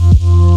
you